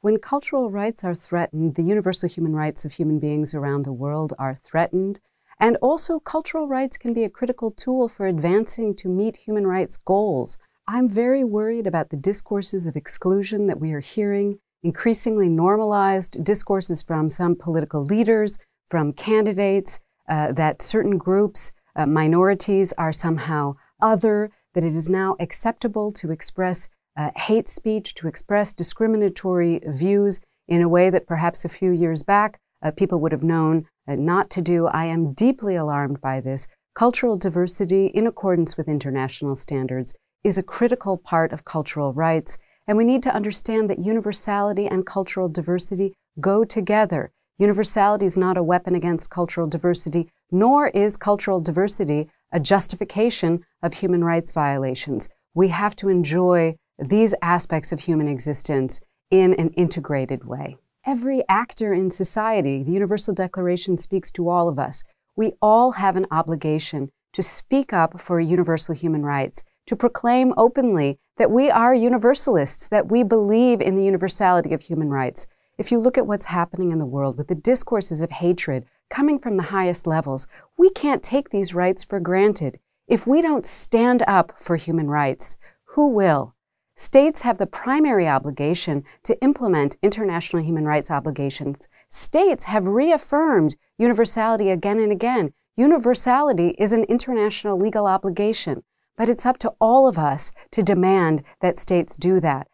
When cultural rights are threatened, the universal human rights of human beings around the world are threatened. And also, cultural rights can be a critical tool for advancing to meet human rights goals. I'm very worried about the discourses of exclusion that we are hearing, increasingly normalized discourses from some political leaders, from candidates, uh, that certain groups, uh, minorities, are somehow other, that it is now acceptable to express uh, hate speech, to express discriminatory views in a way that perhaps a few years back uh, people would have known uh, not to do. I am deeply alarmed by this. Cultural diversity, in accordance with international standards, is a critical part of cultural rights, and we need to understand that universality and cultural diversity go together. Universality is not a weapon against cultural diversity, nor is cultural diversity a justification of human rights violations. We have to enjoy these aspects of human existence in an integrated way. Every actor in society, the Universal Declaration speaks to all of us. We all have an obligation to speak up for universal human rights, to proclaim openly that we are universalists, that we believe in the universality of human rights. If you look at what's happening in the world with the discourses of hatred coming from the highest levels, we can't take these rights for granted. If we don't stand up for human rights, who will? States have the primary obligation to implement international human rights obligations. States have reaffirmed universality again and again. Universality is an international legal obligation, but it's up to all of us to demand that states do that.